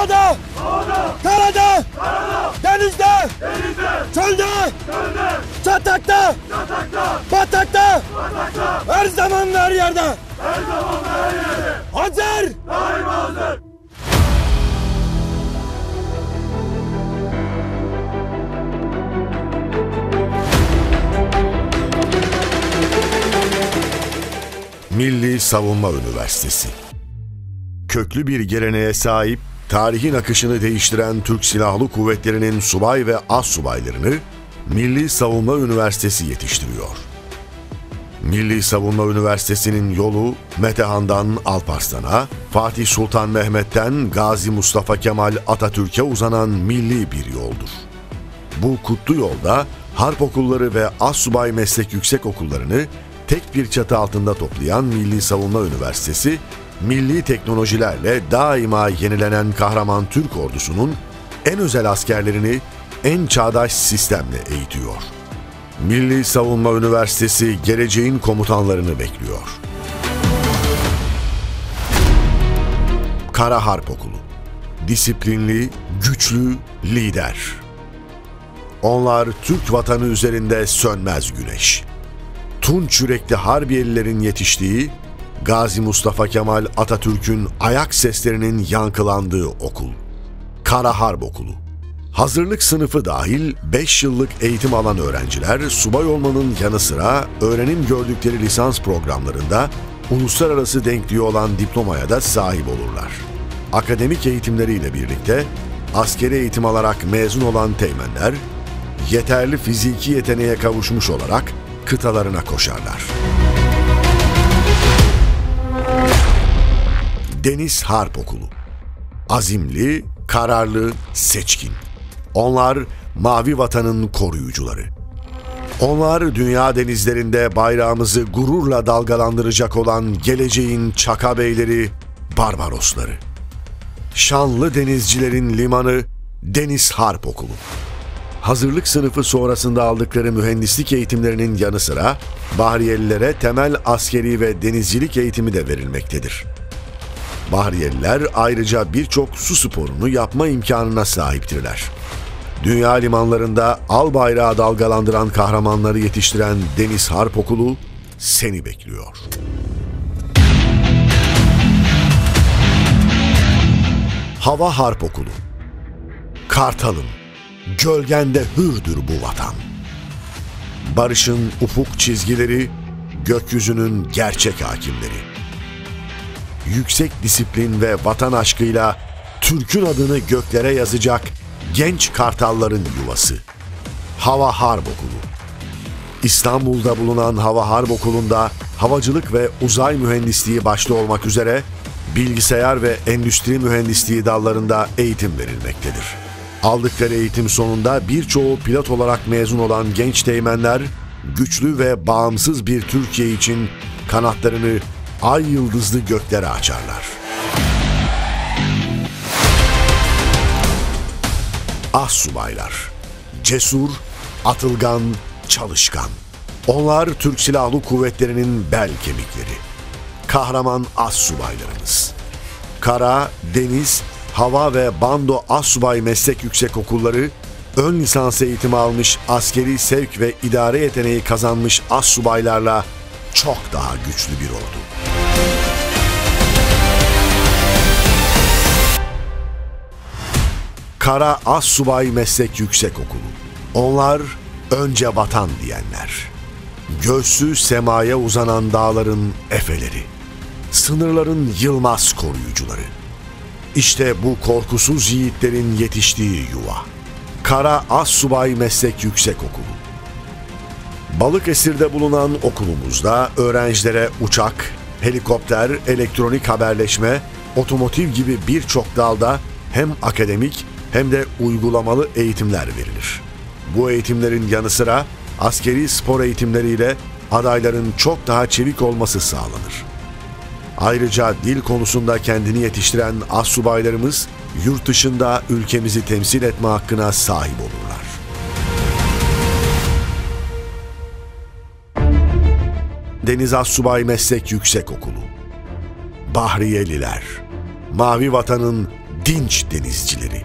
Havada, karada, denizde, çölde, çatakta, batakta, her zaman ve her yerde. Hazır. Milli Savunma Üniversitesi. Köklü bir geleneğe sahip, tarihin akışını değiştiren Türk Silahlı Kuvvetleri'nin subay ve az subaylarını Milli Savunma Üniversitesi yetiştiriyor. Milli Savunma Üniversitesi'nin yolu Metehan'dan Alparslan'a, Fatih Sultan Mehmet'ten Gazi Mustafa Kemal Atatürk'e uzanan milli bir yoldur. Bu kutlu yolda harp okulları ve assubay meslek yüksek okullarını tek bir çatı altında toplayan Milli Savunma Üniversitesi, milli teknolojilerle daima yenilenen kahraman Türk ordusunun en özel askerlerini en çağdaş sistemle eğitiyor. Milli Savunma Üniversitesi geleceğin komutanlarını bekliyor. Kara Harp Okulu Disiplinli, güçlü, lider. Onlar Türk vatanı üzerinde sönmez güneş. Tunç yürekli Harbiyelilerin yetiştiği, Gazi Mustafa Kemal Atatürk'ün ayak seslerinin yankılandığı okul. Kara Harp Okulu. Hazırlık sınıfı dahil 5 yıllık eğitim alan öğrenciler subay olmanın yanı sıra öğrenim gördükleri lisans programlarında uluslararası denkliği olan diplomaya da sahip olurlar. Akademik eğitimleriyle birlikte askeri eğitim alarak mezun olan teğmenler, yeterli fiziki yeteneğe kavuşmuş olarak kıtalarına koşarlar. Deniz Harp Okulu Azimli, kararlı, seçkin. Onlar mavi vatanın koruyucuları. Onlar dünya denizlerinde bayrağımızı gururla dalgalandıracak olan geleceğin çaka beyleri, Barbarosları. Şanlı denizcilerin limanı Deniz Harp Okulu. Hazırlık sınıfı sonrasında aldıkları mühendislik eğitimlerinin yanı sıra Bahriyelilere temel askeri ve denizcilik eğitimi de verilmektedir. Bahriyeliler ayrıca birçok su sporunu yapma imkanına sahiptirler. Dünya limanlarında al bayrağı dalgalandıran kahramanları yetiştiren Deniz Harp Okulu seni bekliyor. Hava Harp Okulu Kartalım, gölgende hürdür bu vatan. Barışın ufuk çizgileri, gökyüzünün gerçek hakimleri yüksek disiplin ve vatan aşkıyla Türk'ün adını göklere yazacak genç kartalların yuvası. Hava Harp Okulu. İstanbul'da bulunan Hava Harp Okulu'nda havacılık ve uzay mühendisliği başta olmak üzere bilgisayar ve endüstri mühendisliği dallarında eğitim verilmektedir. Aldıkları eğitim sonunda birçoğu pilot olarak mezun olan genç teğmenler, güçlü ve bağımsız bir Türkiye için kanatlarını ay yıldızlı göklere açarlar. As subaylar. Cesur, atılgan, çalışkan. Onlar Türk Silahlı Kuvvetleri'nin bel kemikleri. Kahraman as subaylarımız. Kara, deniz, hava ve bando as subay meslek yüksek okulları ön lisans eğitimi almış askeri sevk ve idare yeteneği kazanmış as subaylarla çok daha güçlü bir ordu. Kara As Subay Meslek Yüksek Okulu. Onlar önce vatan diyenler. Göğsü semaya uzanan dağların efeleri. Sınırların yılmaz koruyucuları. İşte bu korkusuz yiğitlerin yetiştiği yuva. Kara As Subay Meslek Yüksek Okulu. Balıkesir'de bulunan okulumuzda öğrencilere uçak, helikopter, elektronik haberleşme, otomotiv gibi birçok dalda hem akademik hem de uygulamalı eğitimler verilir. Bu eğitimlerin yanı sıra askeri spor eğitimleriyle adayların çok daha çevik olması sağlanır. Ayrıca dil konusunda kendini yetiştiren assubaylarımız yurt dışında ülkemizi temsil etme hakkına sahip olurlar. Deniz Assubay Meslek Yüksek Okulu Bahriyeliler Mavi Vatan'ın dinç denizcileri.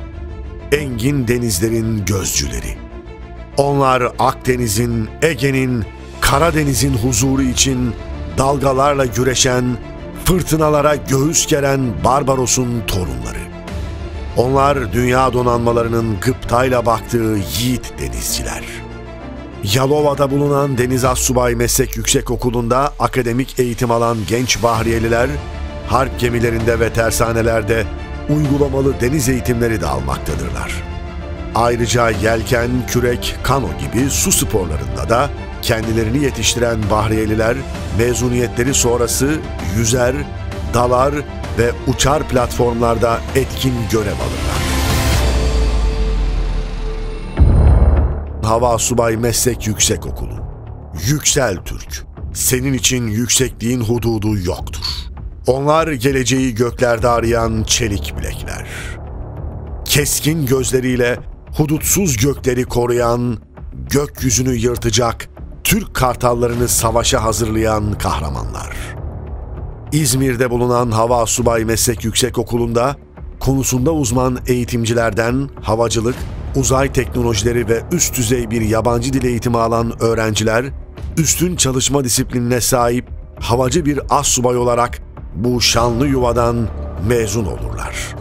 Engin denizlerin gözcüleri. Onlar Akdeniz'in, Ege'nin, Karadeniz'in huzuru için dalgalarla güreşen, fırtınalara göğüs geren Barbaros'un torunları. Onlar dünya donanmalarının gıptayla baktığı yiğit denizciler. Yalova'da bulunan Deniz Assubay Meslek Yüksekokulu'nda akademik eğitim alan genç bahriyeliler, harp gemilerinde ve tersanelerde uygulamalı deniz eğitimleri de almaktadırlar. Ayrıca yelken, kürek, kano gibi su sporlarında da kendilerini yetiştiren bahriyeliler mezuniyetleri sonrası yüzer, dalar ve uçar platformlarda etkin görev alırlar. Hava Subay Meslek Yüksekokulu Yüksel Türk Senin için yüksekliğin hududu yoktur. Onlar geleceği göklerde arayan çelik bilekler. Keskin gözleriyle hudutsuz gökleri koruyan, gökyüzünü yırtacak, Türk kartallarını savaşa hazırlayan kahramanlar. İzmir'de bulunan Hava Subay Meslek Yüksekokulu'nda konusunda uzman eğitimcilerden havacılık, uzay teknolojileri ve üst düzey bir yabancı dil eğitimi alan öğrenciler, üstün çalışma disiplinine sahip havacı bir as subay olarak bu şanlı yuvadan mezun olurlar.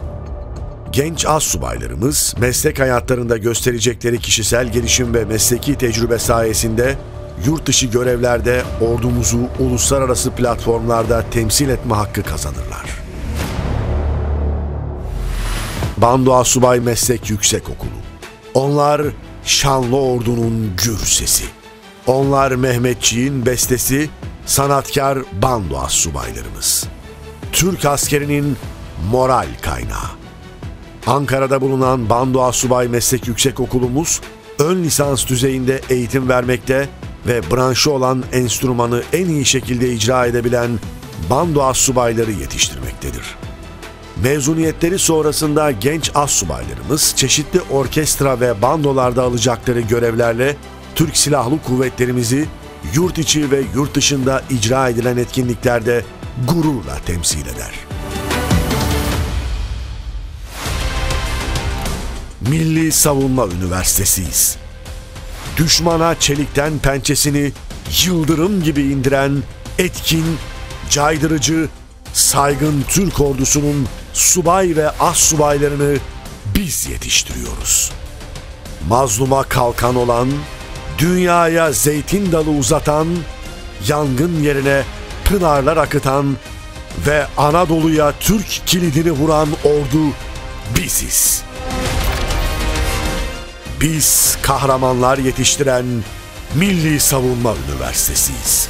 Genç as subaylarımız meslek hayatlarında gösterecekleri kişisel gelişim ve mesleki tecrübe sayesinde yurt dışı görevlerde ordumuzu uluslararası platformlarda temsil etme hakkı kazanırlar. Bando Asubay Meslek Yüksekokulu. Onlar şanlı ordunun gür sesi. Onlar Mehmetçiğin bestesi, sanatkar bando asubaylarımız. Türk askerinin moral kaynağı. Ankara'da bulunan Bando Asubay Meslek Yüksekokulumuz ön lisans düzeyinde eğitim vermekte ve branşı olan enstrümanı en iyi şekilde icra edebilen bando assubayları yetiştirmektedir. Mezuniyetleri sonrasında genç assubaylarımız çeşitli orkestra ve bandolarda alacakları görevlerle Türk Silahlı Kuvvetlerimizi yurt içi ve yurt dışında icra edilen etkinliklerde gururla temsil eder. Milli Savunma Üniversitesiyiz. Düşmana çelikten pençesini yıldırım gibi indiren etkin, caydırıcı, saygın Türk ordusunun subay ve as subaylarını biz yetiştiriyoruz. Mazluma kalkan olan, dünyaya zeytin dalı uzatan, yangın yerine pınarlar akıtan ve Anadolu'ya Türk kilidini vuran ordu biziz. Biz kahramanlar yetiştiren Milli Savunma Üniversitesiyiz.